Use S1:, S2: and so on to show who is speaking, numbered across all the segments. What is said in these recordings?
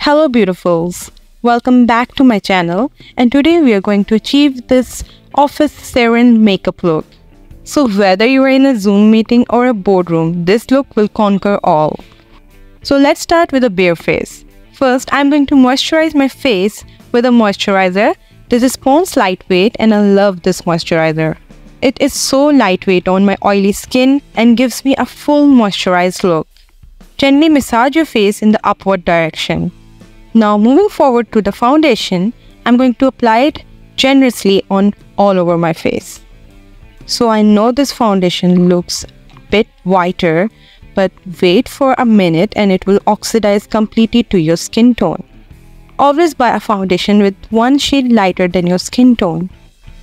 S1: Hello beautifuls, welcome back to my channel and today we are going to achieve this office siren makeup look. So whether you are in a Zoom meeting or a boardroom, this look will conquer all. So let's start with a bare face. First, I'm going to moisturize my face with a moisturizer. This is Pond's Lightweight and I love this moisturizer. It is so lightweight on my oily skin and gives me a full moisturized look. Gently massage your face in the upward direction. Now moving forward to the foundation, I'm going to apply it generously on all over my face. So I know this foundation looks a bit whiter, but wait for a minute and it will oxidize completely to your skin tone. Always buy a foundation with one shade lighter than your skin tone.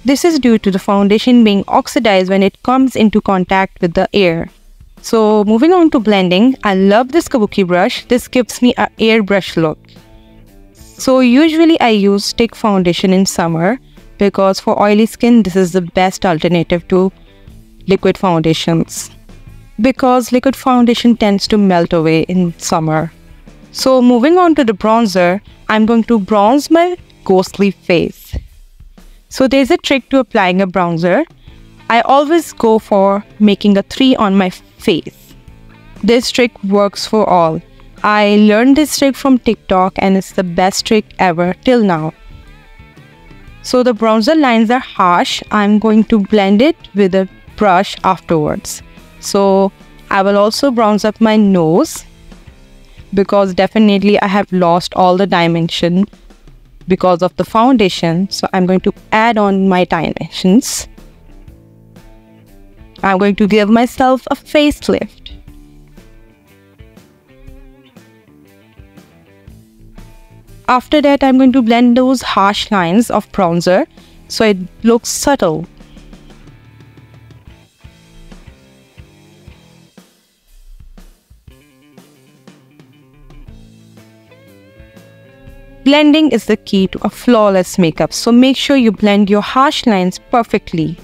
S1: This is due to the foundation being oxidized when it comes into contact with the air. So moving on to blending, I love this kabuki brush. This gives me a airbrush look. So usually I use stick foundation in summer because for oily skin this is the best alternative to liquid foundations because liquid foundation tends to melt away in summer. So moving on to the bronzer, I'm going to bronze my ghostly face. So there's a trick to applying a bronzer. I always go for making a 3 on my face. This trick works for all. I learned this trick from TikTok and it's the best trick ever till now. So the bronzer lines are harsh. I'm going to blend it with a brush afterwards. So I will also bronze up my nose because definitely I have lost all the dimension because of the foundation. So I'm going to add on my dimensions. I'm going to give myself a facelift. After that, I'm going to blend those harsh lines of bronzer so it looks subtle. Blending is the key to a flawless makeup, so make sure you blend your harsh lines perfectly.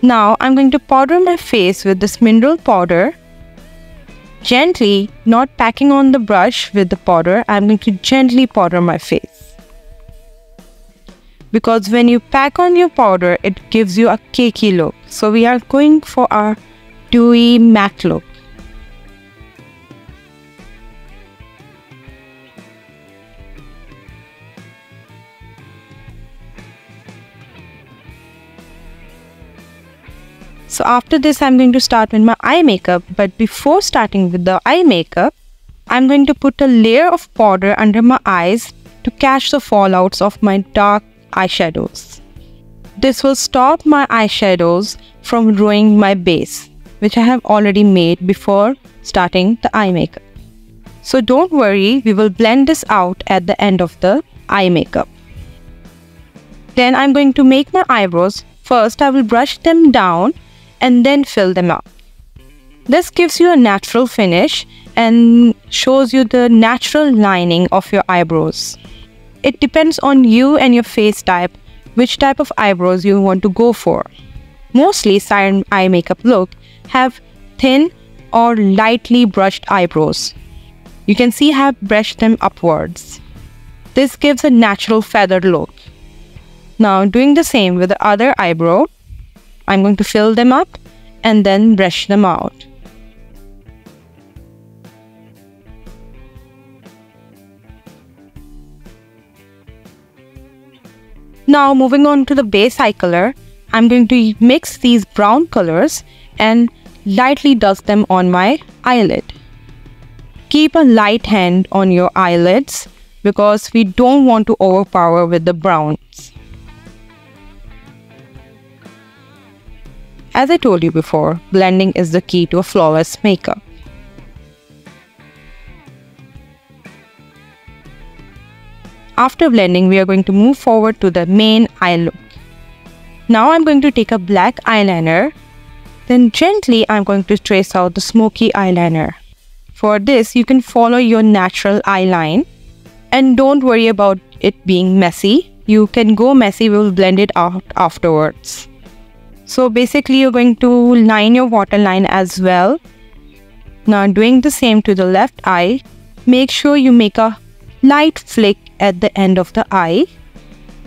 S1: Now I'm going to powder my face with this mineral powder. Gently, not packing on the brush with the powder, I'm going to gently powder my face. Because when you pack on your powder, it gives you a cakey look. So we are going for our dewy matte look. So after this, I'm going to start with my eye makeup. But before starting with the eye makeup, I'm going to put a layer of powder under my eyes to catch the fallouts of my dark eyeshadows. This will stop my eyeshadows from ruining my base, which I have already made before starting the eye makeup. So don't worry, we will blend this out at the end of the eye makeup. Then I'm going to make my eyebrows. First, I will brush them down and then fill them up. This gives you a natural finish and shows you the natural lining of your eyebrows. It depends on you and your face type which type of eyebrows you want to go for. Mostly siren eye makeup look have thin or lightly brushed eyebrows. You can see I have brushed them upwards. This gives a natural feathered look. Now doing the same with the other eyebrow, I'm going to fill them up and then brush them out. Now moving on to the base eye color, I'm going to mix these brown colors and lightly dust them on my eyelid. Keep a light hand on your eyelids because we don't want to overpower with the browns. As I told you before, blending is the key to a flawless makeup. After blending, we are going to move forward to the main eye look. Now I'm going to take a black eyeliner. Then gently I'm going to trace out the smoky eyeliner. For this, you can follow your natural eye line. And don't worry about it being messy. You can go messy, we will blend it out afterwards. So basically you're going to line your waterline as well. Now doing the same to the left eye, make sure you make a light flick at the end of the eye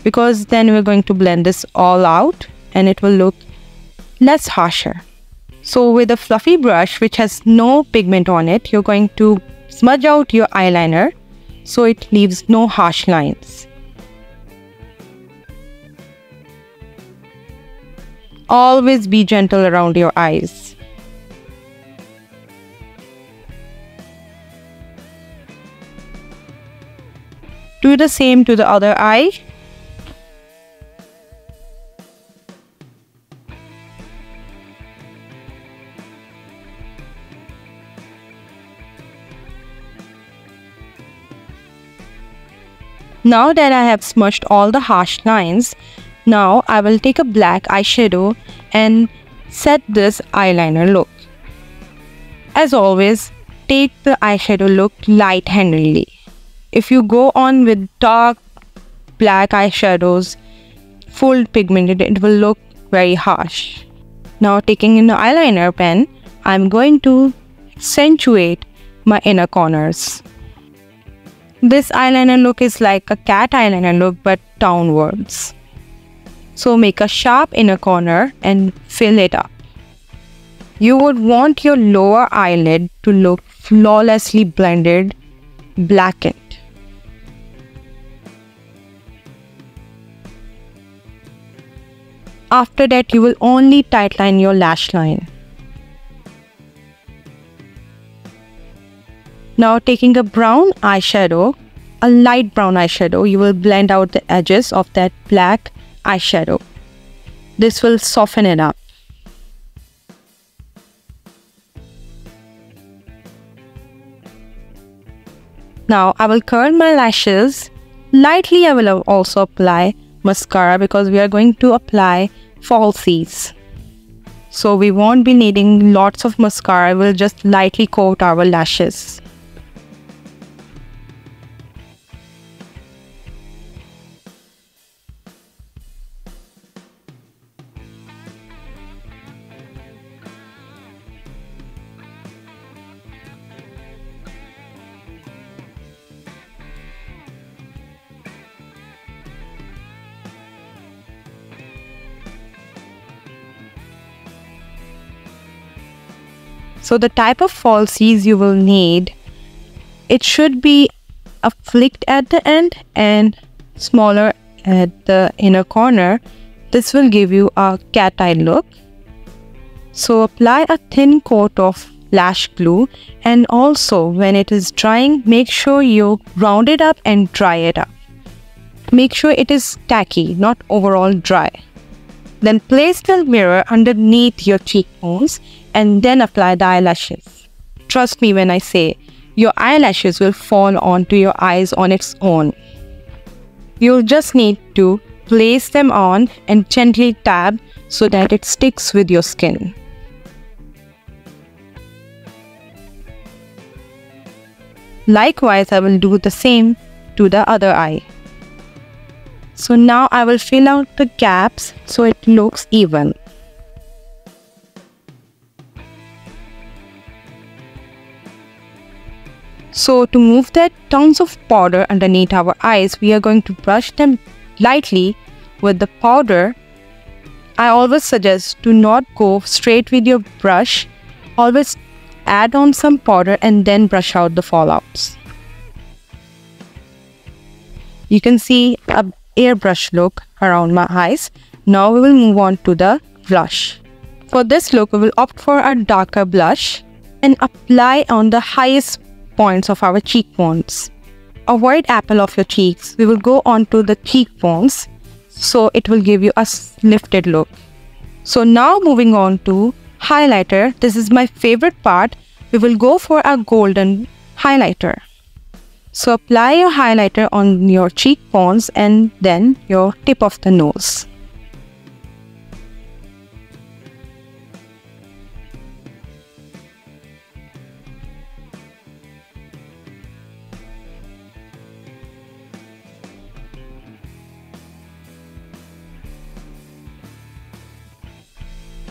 S1: because then we're going to blend this all out and it will look less harsher. So with a fluffy brush which has no pigment on it, you're going to smudge out your eyeliner so it leaves no harsh lines. Always be gentle around your eyes. Do the same to the other eye. Now that I have smushed all the harsh lines, now I will take a black eyeshadow and set this eyeliner look. As always, take the eyeshadow look light-handedly. If you go on with dark black eyeshadows, full pigmented, it will look very harsh. Now taking an eyeliner pen, I'm going to accentuate my inner corners. This eyeliner look is like a cat eyeliner look but downwards. So make a sharp inner corner and fill it up. You would want your lower eyelid to look flawlessly blended, blackened. After that, you will only tightline your lash line. Now taking a brown eyeshadow, a light brown eyeshadow, you will blend out the edges of that black eyeshadow. This will soften it up. Now I will curl my lashes. Lightly I will also apply mascara because we are going to apply falsies. So we won't be needing lots of mascara, we'll just lightly coat our lashes. So the type of falsies you will need, it should be a flicked at the end and smaller at the inner corner. This will give you a cat eye look. So apply a thin coat of lash glue and also when it is drying, make sure you round it up and dry it up. Make sure it is tacky, not overall dry. Then place the mirror underneath your cheekbones and then apply the eyelashes. Trust me when I say your eyelashes will fall onto your eyes on its own. You'll just need to place them on and gently tap so that it sticks with your skin. Likewise, I will do the same to the other eye. So now I will fill out the gaps so it looks even. So to move that tons of powder underneath our eyes, we are going to brush them lightly with the powder. I always suggest to not go straight with your brush. Always add on some powder and then brush out the fallouts. You can see a airbrush look around my eyes. Now we will move on to the blush. For this look, we will opt for a darker blush and apply on the highest points of our cheekbones. Avoid apple of your cheeks. We will go on to the cheekbones so it will give you a lifted look. So now moving on to highlighter. This is my favorite part. We will go for a golden highlighter. So apply your highlighter on your cheekbones and then your tip of the nose.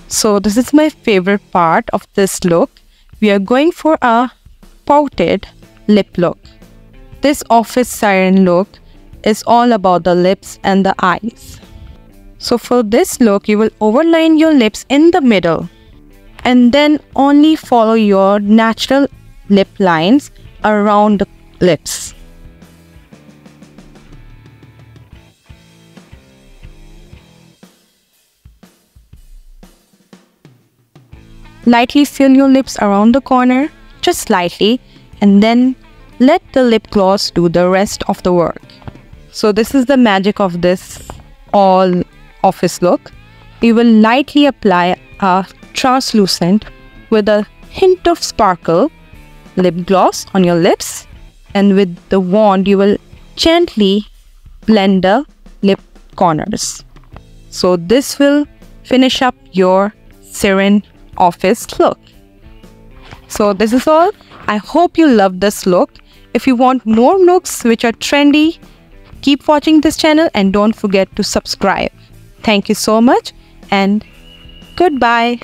S1: So this is my favorite part of this look. We are going for a pouted lip look. This office siren look is all about the lips and the eyes. So for this look, you will overline your lips in the middle and then only follow your natural lip lines around the lips. Lightly fill your lips around the corner, just slightly, and then let the lip gloss do the rest of the work. So this is the magic of this all office look. You will lightly apply a translucent with a hint of sparkle lip gloss on your lips and with the wand you will gently blend the lip corners. So this will finish up your Siren office look. So this is all. I hope you love this look. If you want more looks which are trendy, keep watching this channel and don't forget to subscribe. Thank you so much and goodbye.